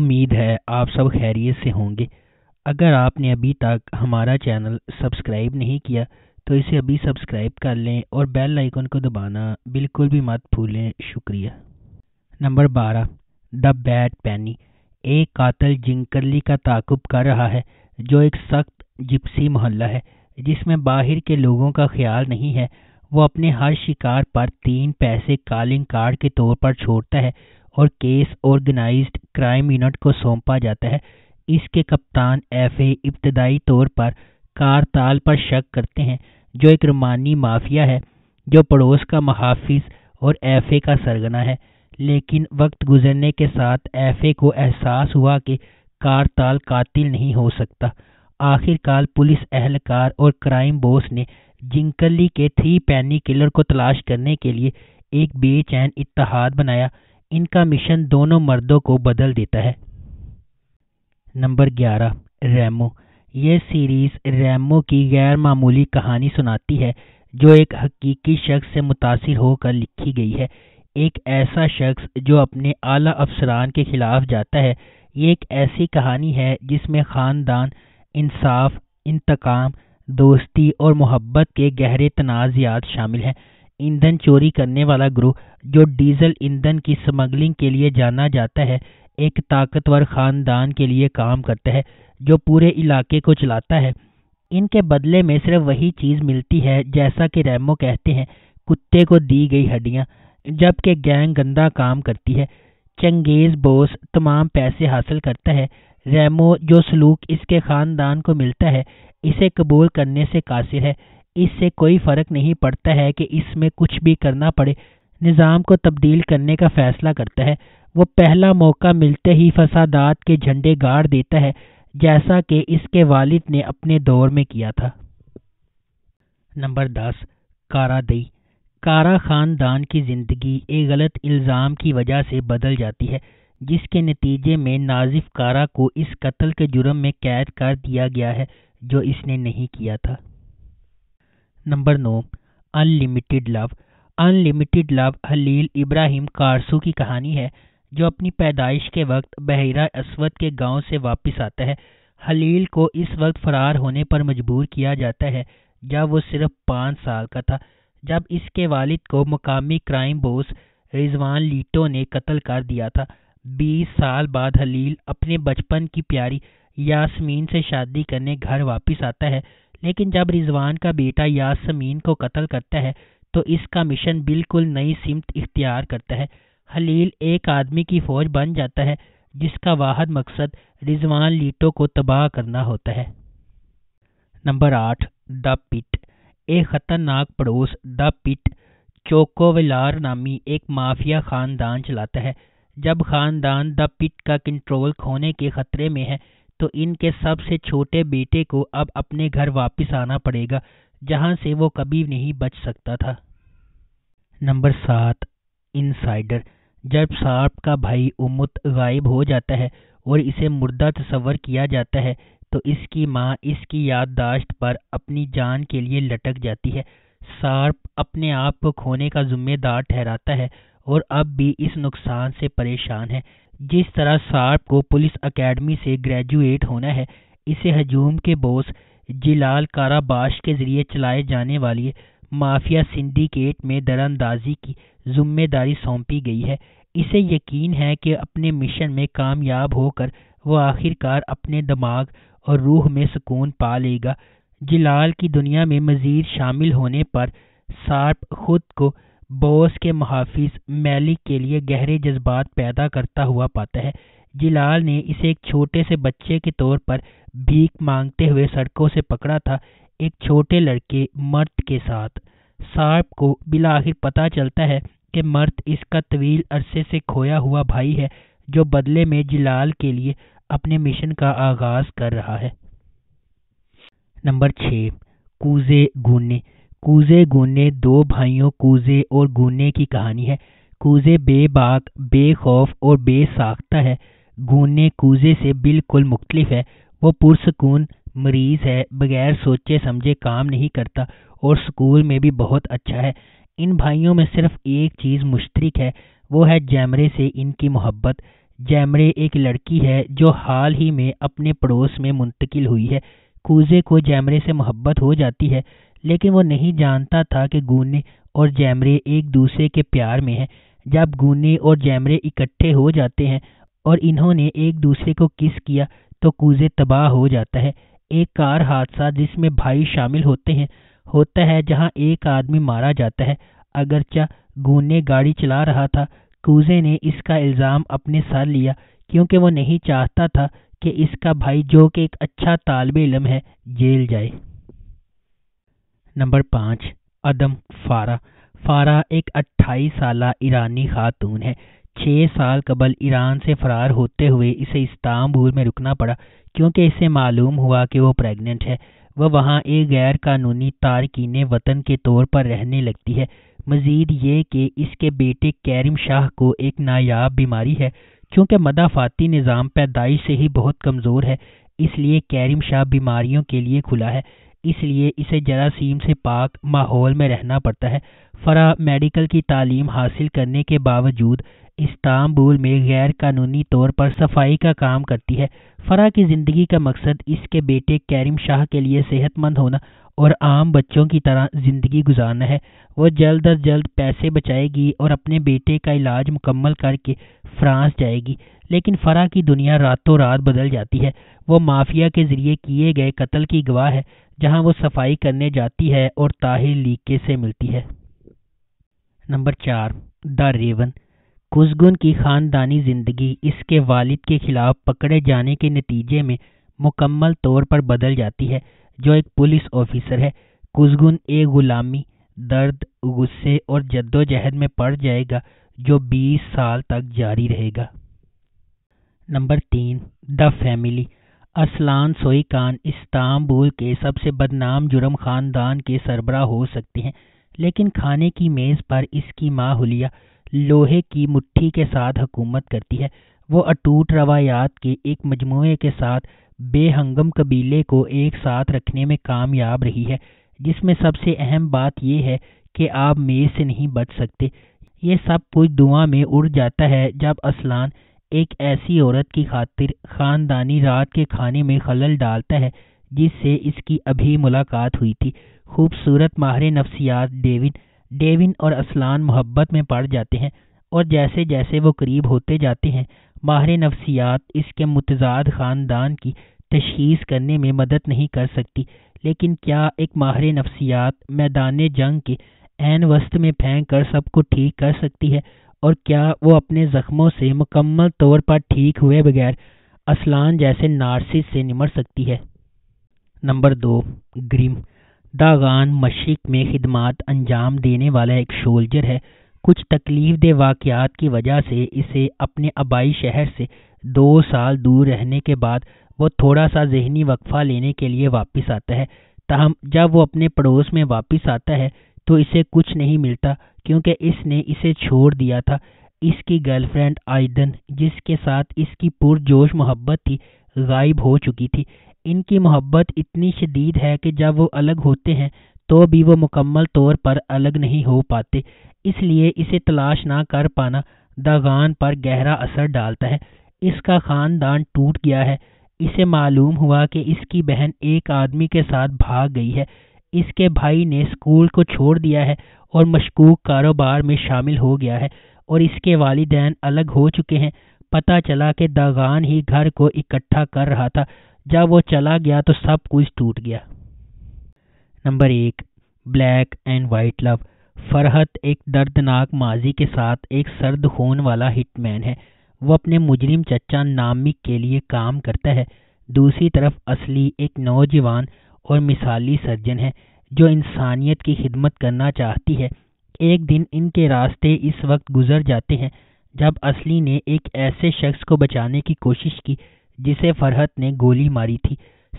उम्मीद है आप सब खैरियत से होंगे। अगर आपने अभी तक हमारा चैनल सब्सक्राइब नहीं किया तो इसे अभी सब्सक्राइब कर लें और बेल आइकन को दबाना बिल्कुल भी मत भूलें। शुक्रिया। नंबर बारह, द बैड पैनी। एक कातल जिंकरली का ताकुब कर रहा है, जो एक सख्त जिप्सी मोहल्ला है, जिसमें बाहर के लोगों का ख्याल नहीं है। वो अपने हर शिकार पर तीन पैसे कॉलिंग कार्ड के तौर पर छोड़ता है और केस ऑर्गेनाइज्ड क्राइम यूनिट को सौंपा जाता है। इसके कप्तान एफए इब्तदाई तौर पर कारताल पर शक करते हैं, जो एक रोमानी माफिया है, जो पड़ोस का मुहाफिज और एफए का सरगना है। लेकिन वक्त गुजरने के साथ एफए को एहसास हुआ कि कारताल कातिल नहीं हो सकता। आखिरकार पुलिस एहलकार और क्राइम बॉस ने जिंकली के थ्री पैनी किलर को तलाश करने के लिए एक बेचैन इत्तेहाद बनाया। इनका मिशन दोनों मर्दों को बदल देता है। नंबर ग्यारह, रैमो। यह सीरीज़ रैमो की गैर मामूली कहानी सुनाती है, जो एक हकीकी शख्स से मुतासर होकर लिखी गई है। एक ऐसा शख्स जो अपने आला अफसरान के खिलाफ जाता है। ये एक ऐसी कहानी है जिसमें ख़ानदान, इंसाफ, इंतकाम, दोस्ती और मोहब्बत के गहरे तनाज़ात शामिल हैं। ईंधन चोरी करने वाला ग्रुप जो डीजल ईंधन की स्मगलिंग के लिए जाना जाता है, एक ताकतवर ख़ानदान के लिए काम करता है, जो पूरे इलाके को चलाता है। इनके बदले में सिर्फ़ वही चीज़ मिलती है, जैसा कि रैमो कहते हैं, कुत्ते को दी गई हड्डियाँ, जबकि गैंग गंदा काम करती है। चंगेज बोस तमाम पैसे हासिल करता है। रैमो, जो सलूक इसके ख़ानदान को मिलता है, इसे कबूल करने से कासिर है। इससे कोई फ़र्क नहीं पड़ता है कि इसमें कुछ भी करना पड़े। निज़ाम को तब्दील करने का फ़ैसला करता है। वो पहला मौका मिलते ही फसादात के झंडे गाड़ देता है, जैसा कि इसके वालिद ने अपने दौर में किया था। नंबर दस, कारादई। कारा ख़ानदान की ज़िंदगी एक गलत इल्ज़ाम की वजह से बदल जाती है, जिसके नतीजे में नाजिफ कारा को इस कत्ल के जुर्म में कैद कर दिया गया है, जो इसने नहीं किया था। नंबर नौ unlimited love unlimited love Halil Ibrahim Karasu की कहानी है, जो अपनी पैदाइश के वक्त बहरा असवद के गाँव से वापस आता है। हलील को इस वक्त फरार होने पर मजबूर किया जाता है, जब वो सिर्फ़ पाँच साल का था। जब इसके वालिद को मकामी क्राइम बोस रिजवान लीटो ने कत्ल कर दिया था, बीस साल बाद हलील अपने बचपन की प्यारी यासमीन से शादी करने घर वापस आता है। लेकिन जब रिजवान का बेटा यासमीन को कत्ल करता है तो इसका मिशन बिल्कुल नई सिमत इख्तियार करता है। हलील एक आदमी की फौज बन जाता है, जिसका वाहद मकसद रिजवान लीटो को तबाह करना होता है। नंबर आठ, द पिट। एक खतरनाक पड़ोस, द पिट। चोकोविलार नामी एक माफिया खानदान चलाता है। जब खानदान द पिट का कंट्रोल खोने के खतरे में है तो इनके सबसे छोटे बेटे को अब अपने घर वापस आना पड़ेगा, जहाँ से वो कभी नहीं बच सकता था। नंबर सात इनसाइडर जब सार्प का भाई उमुत गायब हो जाता है और इसे मुर्दा तस्वर किया जाता है तो इसकी माँ इसकी याददाश्त पर अपनी जान के लिए लटक जाती है। सार्प अपने आप को खोने का जिम्मेदार ठहराता है और अब भी इस नुकसान से परेशान है। जिस तरह सार्प को पुलिस एकेडमी से ग्रेजुएट होना है, इसे हजूम के बोस जिलाल काराबाश के ज़रिए चलाए जाने वाली माफिया सिंडिकेट में दरअंदाजी की ज़िम्मेदारी सौंपी गई है। इसे यकीन है कि अपने मिशन में कामयाब होकर वह आखिरकार अपने दिमाग और रूह में सुकून पा लेगा। जिलाल की दुनिया में मजीद शामिल होने पर सार्प खुद को बॉस के मुहाफिज मैलिक के लिए गहरे जज्बात पैदा करता हुआ पाता है। जिलाल ने इसे एक छोटे से बच्चे के तौर पर भीख मांगते हुए सड़कों से पकड़ा था, एक छोटे लड़के मर्द के साथ। साहब को बिला आखिर पता चलता है कि मर्द इसका तवील अरसे से खोया हुआ भाई है, जो बदले में जिलाल के लिए अपने मिशन का आगाज़ कर रहा है। नंबर छः, कूजे गूने कूजे गूने दो भाइयों कूजे और गूने की कहानी है। कूजे बेबाक, बेखौफ और बेसाख्ता है। गूने कूजे से बिल्कुल मुख्तलिफ़ है। वो पुरसकून मरीज़ है, बगैर सोचे समझे काम नहीं करता और स्कूल में भी बहुत अच्छा है। इन भाइयों में सिर्फ़ एक चीज़ मुश्तरक है, वो है जैमरे से इनकी मोहब्बत। जैमरे एक लड़की है जो हाल ही में अपने पड़ोस में मुंतकिल हुई है। कूजे को जैमरे से मोहब्बत हो जाती है। लेकिन वो नहीं जानता था कि गूने और जैमरे एक दूसरे के प्यार में हैं। जब गूने और जैमरे इकट्ठे हो जाते हैं और इन्होंने एक दूसरे को किस किया तो कूजे तबाह हो जाता है। एक कार हादसा जिसमें भाई शामिल होते हैं, होता है जहाँ एक आदमी मारा जाता है। अगरचा गूने गाड़ी चला रहा था। कूजे ने इसका इल्ज़ाम अपने सर लिया, क्योंकि वो नहीं चाहता था कि इसका भाई, जो कि एक अच्छा तालब इलम है, जेल जाए। नंबर पाँच, अदम फारा। फारा एक 28 साल ईरानी खातून है। छः साल कबल ईरान से फरार होते हुए इसे इस्तांबुल में रुकना पड़ा, क्योंकि इसे मालूम हुआ कि वो प्रेग्नेंट है। वह वहाँ एक गैर कानूनी तारकिन वतन के तौर पर रहने लगती है। मजीद ये कि इसके बेटे कैरिम शाह को एक नायाब बीमारी है चूँकि मदाफाती निज़ाम पैदाइश से ही बहुत कमज़ोर है, इसलिए कैरिम शाह बीमारियों के लिए खुला है। इसलिए इसे जरासीम से पाक माहौल में रहना पड़ता है। फ़रा मेडिकल की तालीम हासिल करने के बावजूद इस्तांबुल में गैर कानूनी तौर पर सफ़ाई का काम करती है। फ़रा की ज़िंदगी का मकसद इसके बेटे कैरिम शाह के लिए सेहतमंद होना और आम बच्चों की तरह ज़िंदगी गुजारना है। वो जल्द अज जल्द पैसे बचाएगी और अपने बेटे का इलाज मुकम्मल करके फ्रांस जाएगी। लेकिन फ़रा की दुनिया रातों रात बदल जाती है। वो माफिया के ज़रिए किए गए कत्ल की गवाह है, जहाँ वो सफ़ाई करने जाती है और ताहिर लीके से मिलती है। नंबर चार, द रेवन। कुजगुन की ख़ानदानी ज़िंदगी इसके वालिद के खिलाफ पकड़े जाने के नतीजे में मुकम्मल तौर पर बदल जाती है, जो एक पुलिस ऑफिसर है। कुजगुन एक गुलामी, दर्द, गुस्से और जद्दोजहद में पड़ जाएगा। जो 20 साल तक जारी रहेगा। नंबर तीन, द फैमिली। असलान सोई खान इस्तांबुल के सबसे बदनाम जुर्म खानदान के सरबरा हो सकते हैं, लेकिन खाने की मेज़ पर इसकी माँ हुलिया लोहे की मुट्ठी के साथ हुकूमत करती है। वो अटूट रवायात के एक मजमू के साथ बेहंगम कबीले को एक साथ रखने में कामयाब रही है, जिसमें सबसे अहम बात यह है कि आप मेज से नहीं बच सकते। ये सब कुछ दुआ में उड़ जाता है जब असलान एक ऐसी औरत की खातिर ख़ानदानी रात के खाने में खलल डालता है, जिससे इसकी अभी मुलाकात हुई थी। खूबसूरत माहिर नफ्सियात डेविन। डेविन और असलान मोहब्बत में पड़ जाते हैं और जैसे जैसे वो करीब होते जाते हैं, माहिर नफ्सियात इसके मुतजाद ख़ानदान की तशीस करने में मदद नहीं कर सकती। लेकिन क्या एक माहिर नफ्सियात मैदान जंग के एन वस्त में फेंक कर सबको ठीक कर सकती है, और क्या वो अपने ज़ख्मों से मुकम्मल तौर पर ठीक हुए बगैर असलान जैसे नारसिस से निमट सकती है? नंबर दो, ग्रीम। दागान मशरक में खिदमात अंजाम देने वाला एक शोल्जर है। कुछ तकलीफ़ दे वाक़ात की वजह से इसे अपने आबाई शहर से दो साल दूर रहने के बाद वो थोड़ा सा जहनी वक्फा लेने के लिए वापस आता है। तहम, जब वो अपने पड़ोस में वापस आता है तो इसे कुछ नहीं मिलता, क्योंकि इसने इसे छोड़ दिया था। इसकी गर्लफ्रेंड आयदन, जिसके साथ इसकी पुरजोश मोहब्बत थी, गायब हो चुकी थी। इनकी मोहब्बत इतनी शदीद है कि जब वो अलग होते हैं तो भी वो मुकम्मल तौर पर अलग नहीं हो पाते। इसलिए इसे तलाश ना कर पाना दागान पर गहरा असर डालता है। इसका खानदान टूट गया है। इसे मालूम हुआ कि इसकी बहन एक आदमी के साथ भाग गई है। इसके भाई ने स्कूल को छोड़ दिया है और मशकूक कारोबार में शामिल हो गया है और इसके वालिदैन अलग हो चुके हैं। पता चला कि दागान ही घर को इकट्ठा कर रहा था। जब वो चला गया तो सब कुछ टूट गया। नंबर एक, black and white love. Ferhat एक दर्दनाक माजी के साथ एक सर्द खून वाला हिटमैन है। वो अपने मुजरिम चचा नामिक के लिए काम करता है। दूसरी तरफ़ असली एक नौजवान और मिसाली सर्जन है, जो इंसानियत की खिदमत करना चाहती है। एक दिन इनके रास्ते इस वक्त गुजर जाते हैं, जब असली ने एक ऐसे शख्स को बचाने की कोशिश की, जिसे फरहत ने गोली मारी थी।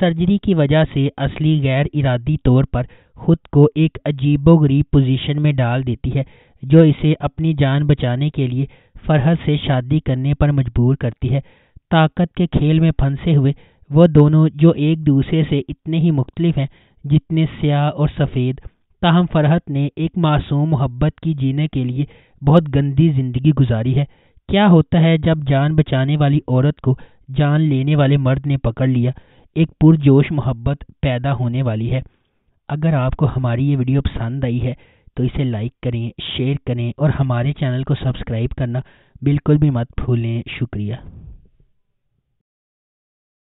सर्जरी की वजह से असली गैर इरादी तौर पर खुद को एक अजीबोगरीब पोजीशन में डाल देती है, जो इसे अपनी जान बचाने के लिए फरहत से शादी करने पर मजबूर करती है। ताकत के खेल में फंसे हुए वो दोनों जो एक दूसरे से इतने ही मुख्तलिफ़ हैं, जितने स्याह और सफ़ेद। ताहम फरहत ने एक मासूम मोहब्बत की जीने के लिए बहुत गंदी ज़िंदगी गुजारी है। क्या होता है जब जान बचाने वाली औरत को जान लेने वाले मर्द ने पकड़ लिया? एक पुरजोश मोहब्बत पैदा होने वाली है। अगर आपको हमारी ये वीडियो पसंद आई है तो इसे लाइक करें, शेयर करें और हमारे चैनल को सब्सक्राइब करना बिल्कुल भी मत भूलें। शुक्रिया।